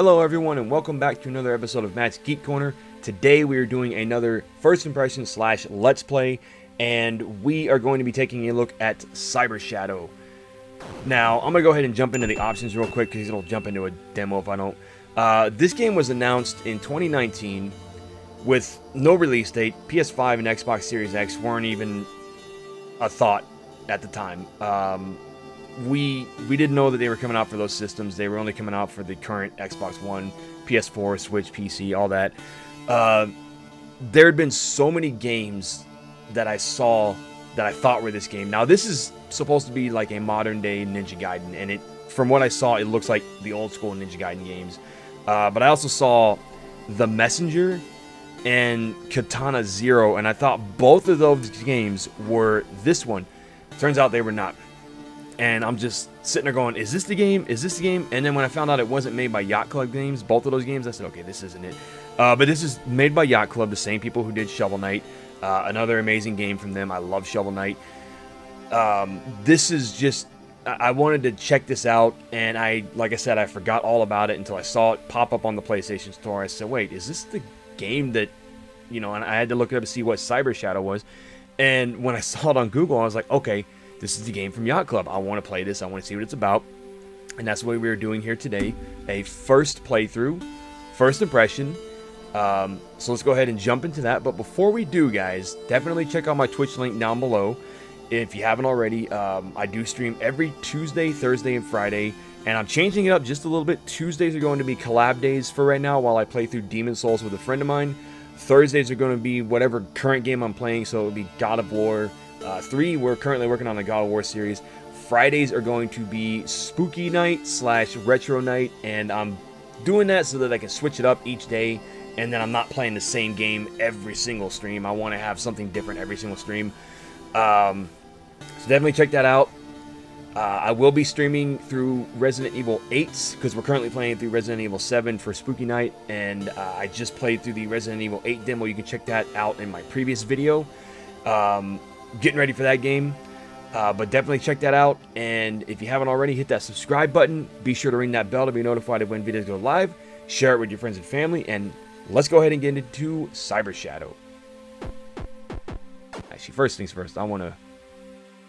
Hello, everyone, and welcome back to another episode of Matt's Geek Corner. Today, we are doing another first impression slash let's play, and we are going to be taking a look at Cyber Shadow. Now, I'm gonna go ahead and jump into the options real quick because it'll jump into a demo if I don't. Uh, this game was announced in 2019 with no release date. PS5 and Xbox Series X weren't even a thought at the time. Um, we we didn't know that they were coming out for those systems. They were only coming out for the current Xbox One, PS4, Switch, PC, all that. Uh, there had been so many games that I saw that I thought were this game. Now this is supposed to be like a modern day Ninja Gaiden, and it from what I saw, it looks like the old school Ninja Gaiden games. Uh, but I also saw The Messenger and Katana Zero, and I thought both of those games were this one. Turns out they were not. And I'm just sitting there going, is this the game? Is this the game? And then when I found out it wasn't made by Yacht Club Games, both of those games, I said, okay, this isn't it. Uh, but this is made by Yacht Club, the same people who did Shovel Knight. Uh, another amazing game from them. I love Shovel Knight. Um, this is just I wanted to check this out, and I, like I said, I forgot all about it until I saw it pop up on the PlayStation Store. I said, "Wait, is this the game that, you know?" And I had to look it up to see what Cyber Shadow was. And when I saw it on Google, I was like, "Okay, this is the game from Yacht Club. I want to play this. I want to see what it's about." And that's what we are doing here today: a first playthrough, first impression. Um, so let's go ahead and jump into that. But before we do, guys, definitely check out my Twitch link down below. If you haven't already, um, I do stream every Tuesday, Thursday, and Friday, and I'm changing it up just a little bit. Tuesdays are going to be collab days for right now while I play through Demon's Souls with a friend of mine. Thursdays are going to be whatever current game I'm playing, so it'll be God of War uh, 3. We're currently working on the God of War series. Fridays are going to be Spooky Night slash Retro Night, and I'm doing that so that I can switch it up each day, and then I'm not playing the same game every single stream. I want to have something different every single stream. Um, so definitely check that out. Uh, I will be streaming through Resident Evil 8 because we're currently playing through Resident Evil 7 for Spooky Night, and uh, I just played through the Resident Evil 8 demo. You can check that out in my previous video. Um, getting ready for that game, uh, but definitely check that out. And if you haven't already, hit that subscribe button. Be sure to ring that bell to be notified of when videos go live. Share it with your friends and family, and let's go ahead and get into Cyber Shadow. Actually, first things first, I want to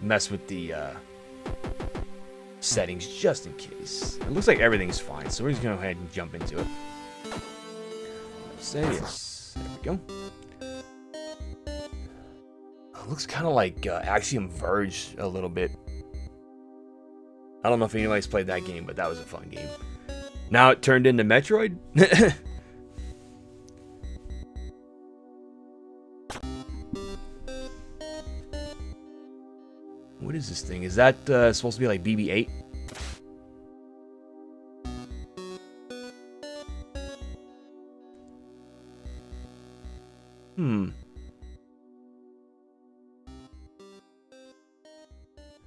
mess with the uh, settings just in case. It looks like everything's fine, so we're just going to go ahead and jump into it. Say yes. There we go. Looks kind of like uh, Axiom Verge a little bit. I don't know if anybody's played that game, but that was a fun game. Now it turned into Metroid? What is this thing? Is that uh, supposed to be like BB-8? Hmm.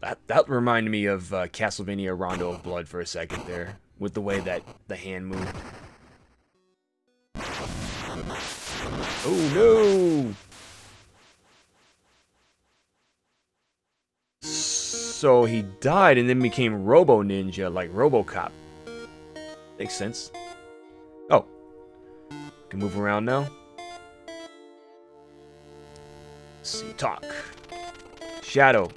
That that reminded me of uh, Castlevania Rondo of Blood for a second there, with the way that the hand moved. Oh no! So he died and then became Robo Ninja, like Robocop. Makes sense. Oh. Can move around now. Let's see, talk. Shadow.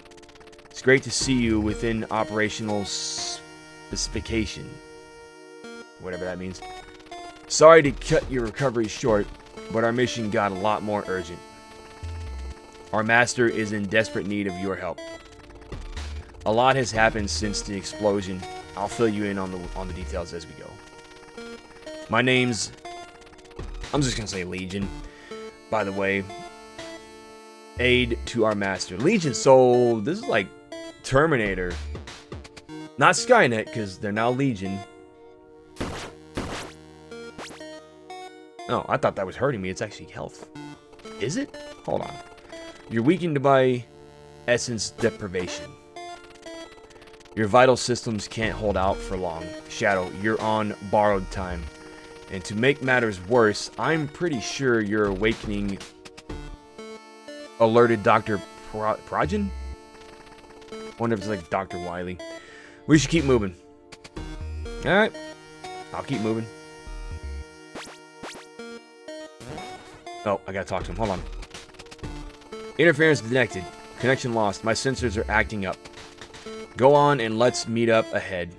Great to see you within operational specification. Whatever that means. Sorry to cut your recovery short, but our mission got a lot more urgent. Our master is in desperate need of your help. A lot has happened since the explosion. I'll fill you in on the on the details as we go. My name's I'm just gonna say Legion. By the way, aid to our master, Legion. So this is like Terminator, not Skynet, because they're now Legion. Oh, I thought that was hurting me. It's actually health. Is it? Hold on. You're weakened by essence deprivation. Your vital systems can't hold out for long. Shadow, you're on borrowed time. And to make matters worse, I'm pretty sure your awakening alerted Dr. Pro Progen? wonder if it's like Dr. Wily. We should keep moving. Alright. I'll keep moving. Oh, I gotta talk to him. Hold on. Interference detected. Connection lost. My sensors are acting up. Go on and let's meet up ahead.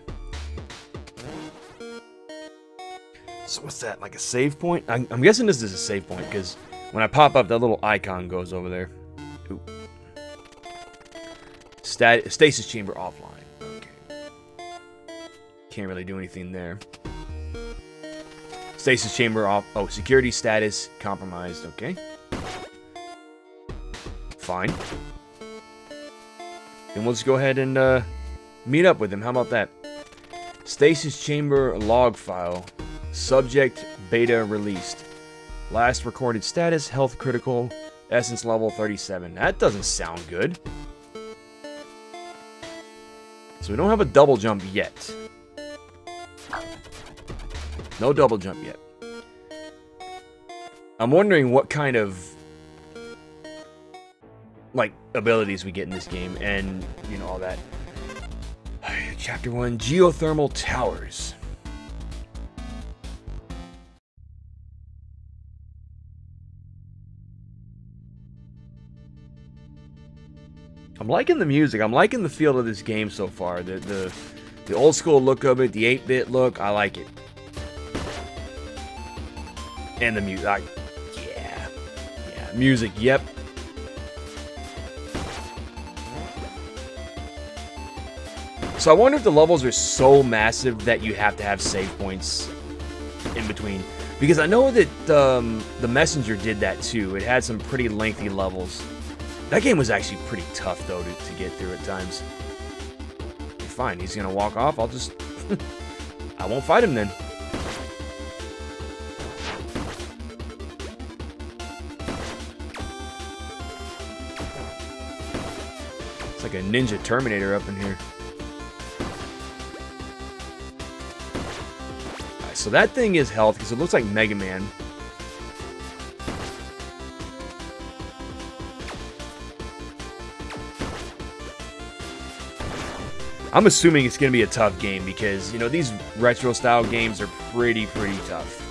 So what's that, like a save point? I'm, I'm guessing this is a save point, because when I pop up, that little icon goes over there. Ooh. Stat stasis chamber offline. Okay. Can't really do anything there. Stasis chamber off. Oh, security status compromised. Okay. Fine. Then we'll just go ahead and uh, meet up with him. How about that? Stasis chamber log file. Subject beta released. Last recorded status health critical. Essence level 37. That doesn't sound good. So we don't have a double jump yet. No double jump yet. I'm wondering what kind of like abilities we get in this game and you know all that. Chapter 1 Geothermal Towers. I'm liking the music. I'm liking the feel of this game so far. The the the old school look of it, the 8-bit look, I like it. And the music, yeah, yeah, music. Yep. So I wonder if the levels are so massive that you have to have save points in between. Because I know that um, the Messenger did that too. It had some pretty lengthy levels. That game was actually pretty tough, though, to, to get through at times. Fine, he's gonna walk off. I'll just... I won't fight him then. It's like a Ninja Terminator up in here. So that thing is health, because it looks like Mega Man. I'm assuming it's going to be a tough game because, you know, these retro style games are pretty, pretty tough.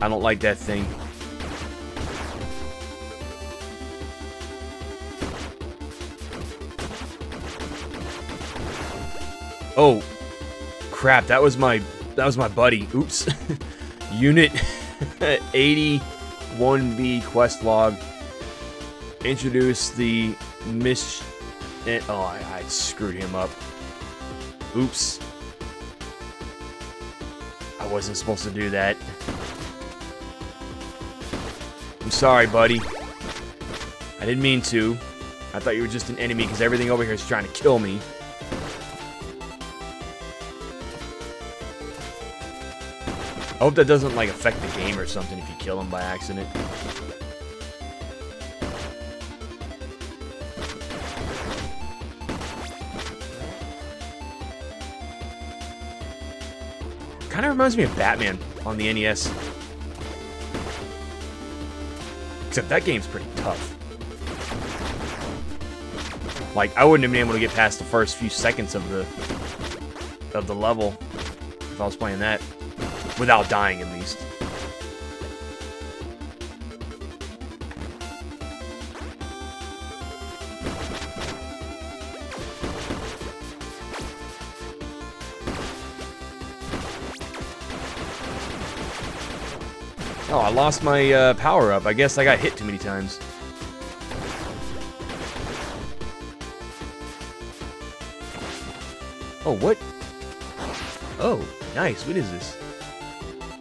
I don't like that thing. Oh, crap! That was my that was my buddy. Oops. Unit 81B quest log. Introduce the mis. Eh, oh, I, I screwed him up. Oops. I wasn't supposed to do that. I'm sorry, buddy. I didn't mean to. I thought you were just an enemy because everything over here is trying to kill me. I hope that doesn't, like, affect the game or something if you kill him by accident. Kind of reminds me of Batman on the NES. Except that game's pretty tough. Like, I wouldn't have been able to get past the first few seconds of the of the level if I was playing that. Without dying, at least. Oh, I lost my uh, power up. I guess I got hit too many times. Oh, what? Oh, nice. What is this?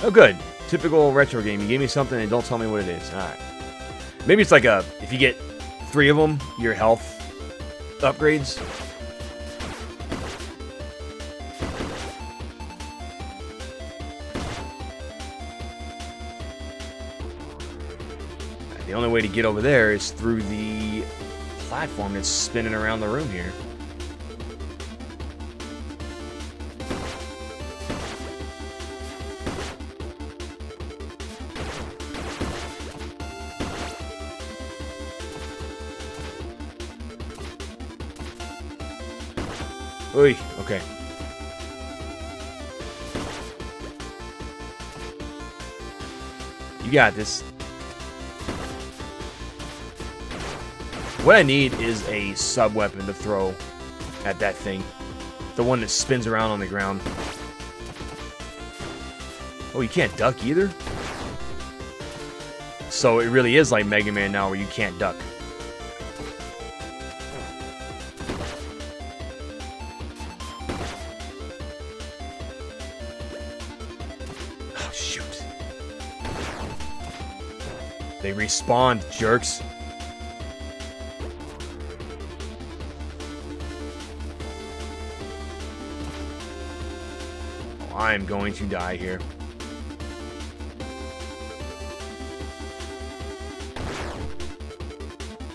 Oh, good. Typical retro game. You gave me something and don't tell me what it is. Alright. Maybe it's like a, if you get three of them, your health upgrades. The only way to get over there is through the platform that's spinning around the room here. You got this. What I need is a sub-weapon to throw at that thing. The one that spins around on the ground. Oh, you can't duck either? So it really is like Mega Man now where you can't duck. They respawned, jerks. Oh, I'm going to die here.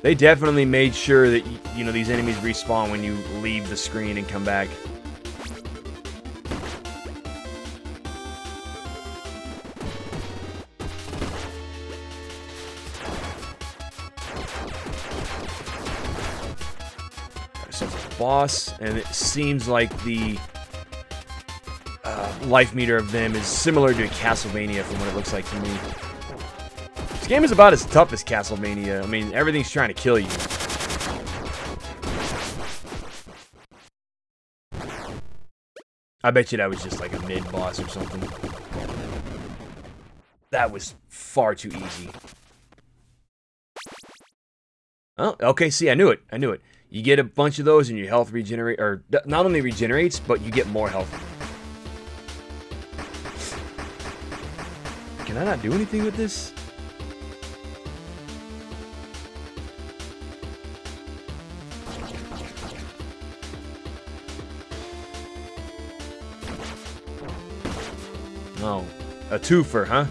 They definitely made sure that, you know, these enemies respawn when you leave the screen and come back. Boss, and it seems like the uh, life meter of them is similar to Castlevania from what it looks like to me. This game is about as tough as Castlevania. I mean, everything's trying to kill you. I bet you that was just like a mid-boss or something. That was far too easy. Oh, okay, see, I knew it. I knew it. You get a bunch of those and your health regenerate, or not only regenerates, but you get more health. Can I not do anything with this? No. A twofer, huh?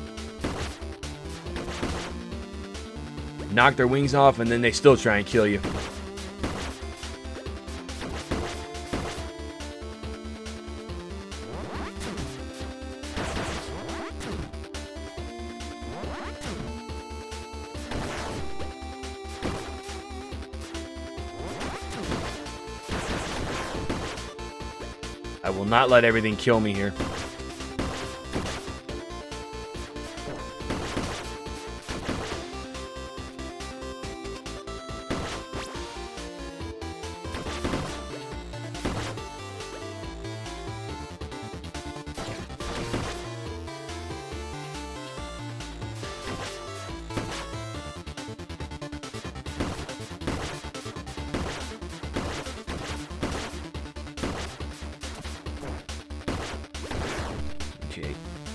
Knock their wings off and then they still try and kill you. Not let everything kill me here.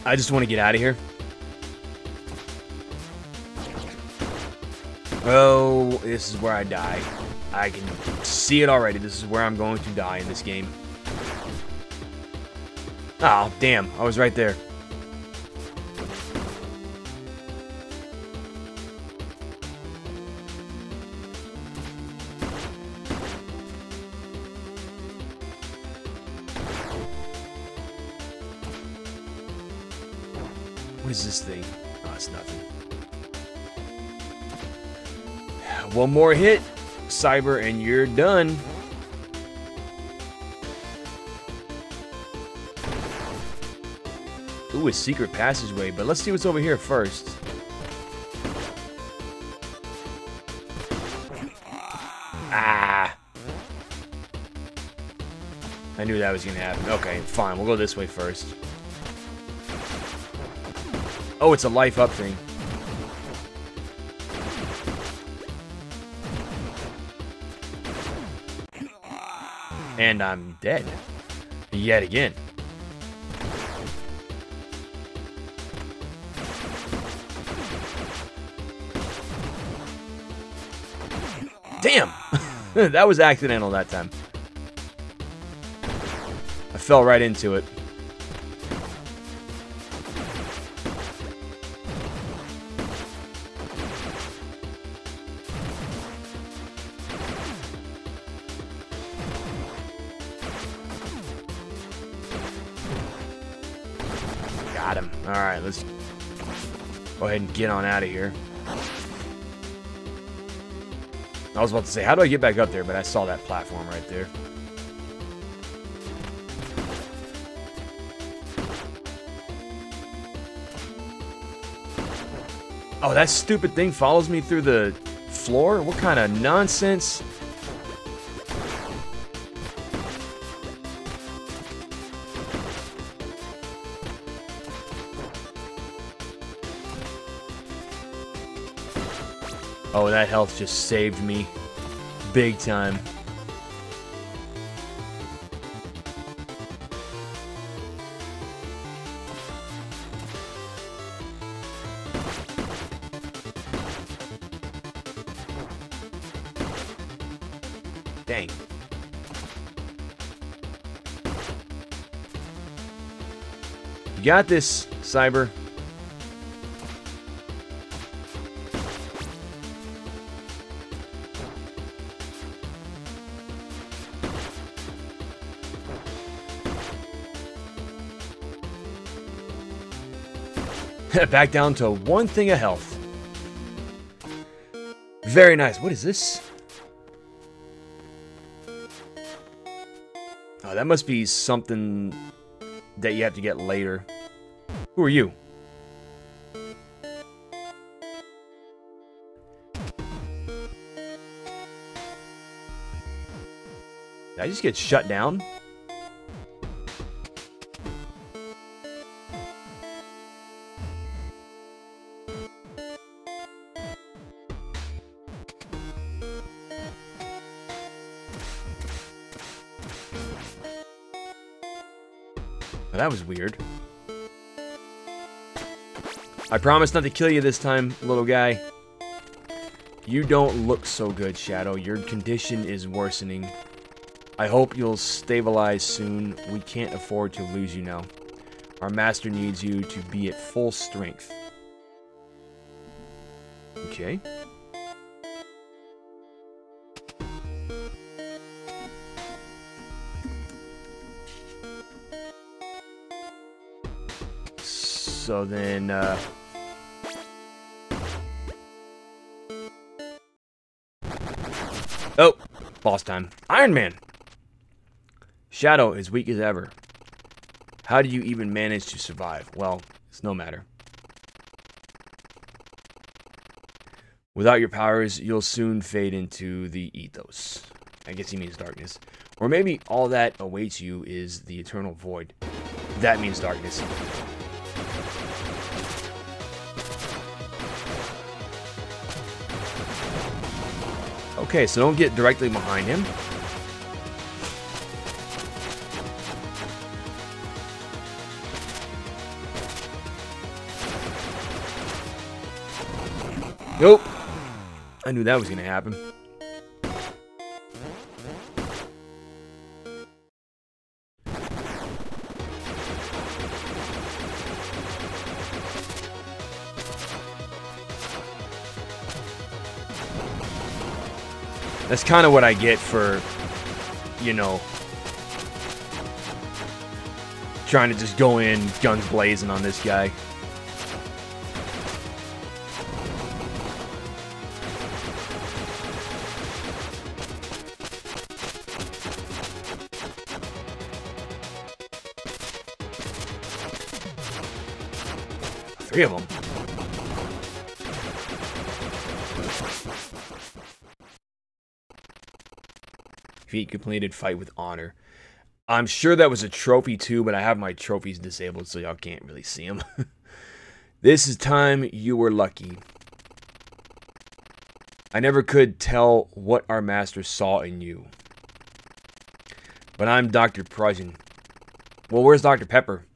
I just want to get out of here. Oh, this is where I die. I can see it already. This is where I'm going to die in this game. Oh, damn. I was right there. One more hit, Cyber, and you're done. Ooh, a secret passageway, but let's see what's over here first. Ah! I knew that was gonna happen. Okay, fine, we'll go this way first. Oh, it's a life up thing. And I'm dead. Yet again. Damn! that was accidental that time. I fell right into it. get on out of here. I was about to say, how do I get back up there? But I saw that platform right there. Oh, that stupid thing follows me through the floor? What kind of nonsense? Oh, that health just saved me. Big time. Dang. You got this, Cyber. Back down to one thing of health. Very nice. What is this? Oh, that must be something that you have to get later. Who are you? Did I just get shut down? That was weird. I promise not to kill you this time, little guy. You don't look so good, Shadow. Your condition is worsening. I hope you'll stabilize soon. We can't afford to lose you now. Our master needs you to be at full strength. Okay. So then, uh... Oh, boss time. Iron Man! Shadow is weak as ever. How do you even manage to survive? Well, it's no matter. Without your powers, you'll soon fade into the ethos. I guess he means darkness. Or maybe all that awaits you is the eternal void. That means darkness. Okay, so don't get directly behind him. Nope. I knew that was going to happen. That's kind of what I get for, you know, trying to just go in guns blazing on this guy. Three of them. Feat completed fight with honor. I'm sure that was a trophy too, but I have my trophies disabled so y'all can't really see them. this is time you were lucky. I never could tell what our master saw in you. But I'm Dr. Prussion. Well, where's Dr. Pepper?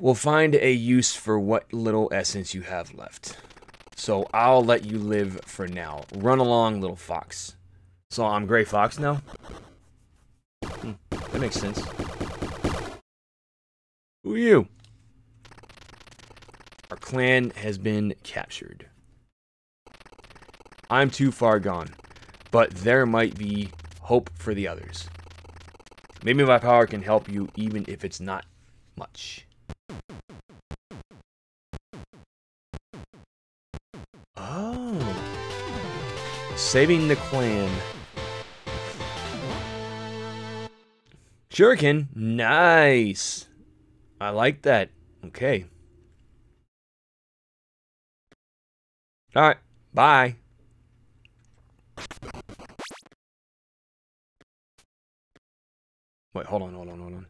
We'll find a use for what little essence you have left. So I'll let you live for now. Run along, little fox. So I'm Gray Fox now? Hmm, that makes sense. Who are you? Our clan has been captured. I'm too far gone, but there might be hope for the others. Maybe my power can help you even if it's not much. Oh. Saving the clan. Shuriken, nice. I like that. Okay. All right. Bye. Wait, hold on, hold on, hold on.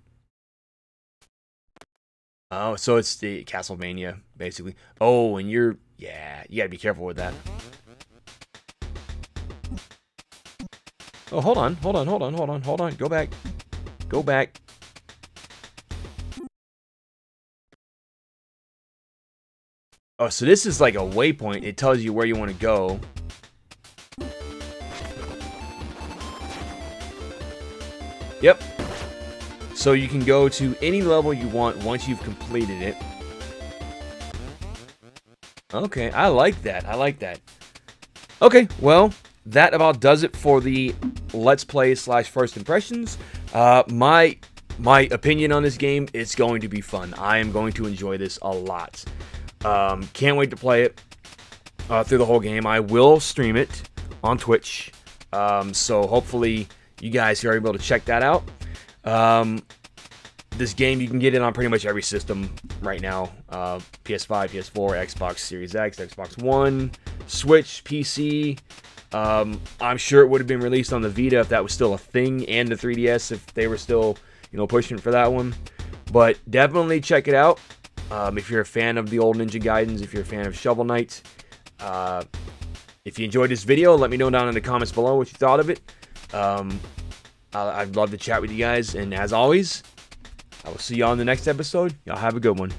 Oh, so it's the Castlevania, basically. Oh, and you're... Yeah, you gotta be careful with that. Oh, hold on, hold on, hold on, hold on, hold on. Go back. Go back. Oh, so this is like a waypoint. It tells you where you want to go. Yep. So you can go to any level you want once you've completed it. Okay, I like that. I like that. Okay, well, that about does it for the Let's Play slash First Impressions. Uh, my my opinion on this game, it's going to be fun. I am going to enjoy this a lot. Um, can't wait to play it uh, through the whole game. I will stream it on Twitch. Um, so hopefully you guys are able to check that out. Um, this game, you can get it on pretty much every system right now. Uh, PS5, PS4, Xbox Series X, Xbox One, Switch, PC. Um, I'm sure it would have been released on the Vita if that was still a thing, and the 3DS if they were still, you know, pushing for that one. But definitely check it out. Um, if you're a fan of the old Ninja Gaidens, if you're a fan of Shovel Knight, uh, if you enjoyed this video, let me know down in the comments below what you thought of it. Um, I'd love to chat with you guys, and as always, I will see you on the next episode. Y'all have a good one.